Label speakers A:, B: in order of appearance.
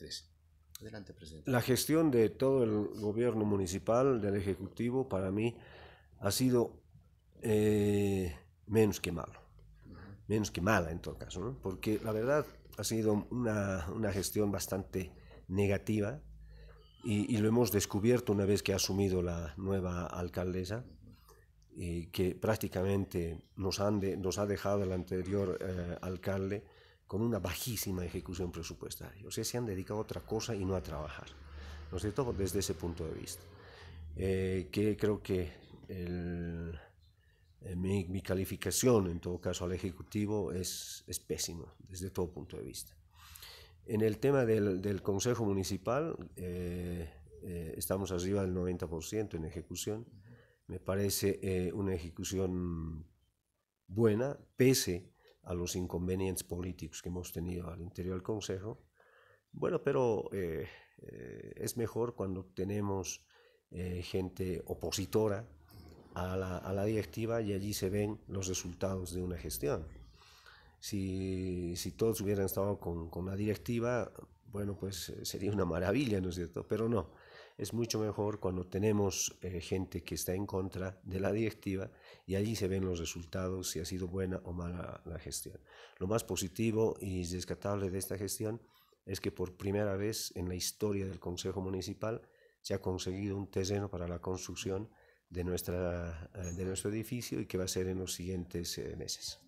A: 2023. Adelante, presidente.
B: La gestión de todo el gobierno municipal, del Ejecutivo, para mí ha sido eh, menos que malo. Menos que mala en todo caso, ¿no? porque la verdad ha sido una, una gestión bastante negativa y, y, lo hemos descubierto una vez que ha asumido la nueva alcaldesa y que prácticamente nos, han de, nos ha dejado el anterior eh, alcalde con una bajísima ejecución presupuestaria. O sea, se han dedicado a otra cosa y no a trabajar. ¿No es cierto? Desde ese punto de vista. Eh, que creo que el, eh, mi, mi, calificación, en todo caso, al Ejecutivo es, es desde todo punto de vista. En el tema del, del Consejo Municipal, eh, eh, estamos arriba del 90% en ejecución. Me parece eh, una ejecución buena, pese a los inconvenientes políticos que hemos tenido al interior del Consejo. Bueno, pero es mejor cuando tenemos gente opositora a la, a la directiva y allí se ven los resultados de una gestión si, si todos hubieran estado con, con, la directiva, bueno, pues eh, sería una maravilla, ¿no es cierto? Pero no, es mucho mejor cuando tenemos eh, gente que está en contra de la directiva y allí se ven los resultados, si ha sido buena o mala la gestión. Lo más positivo y rescatable de esta gestión es que por primera vez en la historia del Consejo Municipal se ha conseguido un terreno para la construcción de, nuestra, eh, de nuestro edificio y que va a ser en los siguientes meses.